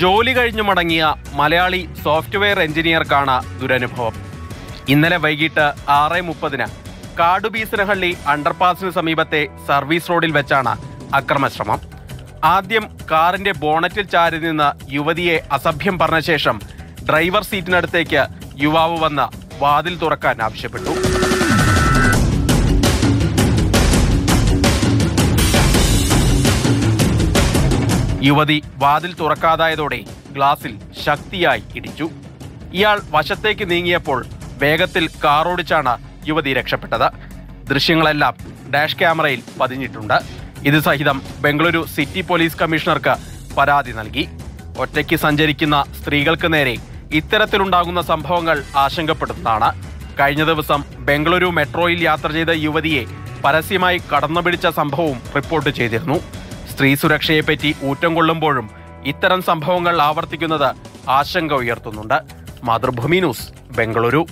ജോലി കഴിഞ്ഞു മടങ്ങിയ മലയാളി സോഫ്റ്റ്വെയർ എഞ്ചിനീയർക്കാണ് ദുരനുഭവം. ഇന്നലെ വൈകിട്ട് ആറ് മുപ്പതിന് കാടുബീസനഹള്ളി അണ്ടർപാസിന് സമീപത്തെ സർവീസ് റോഡിൽ വെച്ചാണ് അക്രമശ്രമം. ആദ്യം കാറിന്റെ ബോണറ്റിൽ ചാരി നിന്ന് യുവതിയെ അസഭ്യം പറഞ്ഞ ശേഷം ഡ്രൈവർ സീറ്റിനടുത്തേക്ക് യുവാവ് വന്ന് വാതിൽ തുറക്കാൻ ആവശ്യപ്പെട്ടു. യുവതി വാതിൽ തുറക്കാതായതോടെ ഗ്ലാസിൽ ശക്തിയായി ഇടിച്ചു. ഇയാൾ വശത്തേക്ക് നീങ്ങിയപ്പോൾ വേഗത്തിൽ കാറോടിച്ചാണ് യുവതി രക്ഷപ്പെട്ടത്. ദൃശ്യങ്ങളെല്ലാം ഡാഷ് ക്യാമറയിൽ പതിഞ്ഞിട്ടുണ്ട്. ഇത് സഹിതം ബംഗളൂരു സിറ്റി പോലീസ് കമ്മീഷണർക്ക് പരാതി നൽകി. ഒറ്റയ്ക്ക് സഞ്ചരിക്കുന്ന സ്ത്രീകൾക്ക് നേരെ ഇത്തരത്തിലുണ്ടാകുന്ന സംഭവങ്ങൾ ആശങ്കപ്പെടുന്നതാണ് കഴിഞ്ഞ ദിവസം ബംഗളൂരു മെട്രോയിൽ യാത്ര ചെയ്ത യുവതിയെ പരസ്യമായി കടന്നുപിടിച്ച സംഭവവും റിപ്പോർട്ട് ചെയ്തിരുന്നു. സ്ത്രീ സുരക്ഷയെപ്പറ്റി ഊറ്റം കൊള്ളുമ്പോഴും ഇത്തരം സംഭവങ്ങൾ ആവർത്തിക്കുന്നത് ആശങ്ക ഉയർത്തുന്നുണ്ട്. മാതൃഭൂമി ന്യൂസ് ബംഗളൂരു.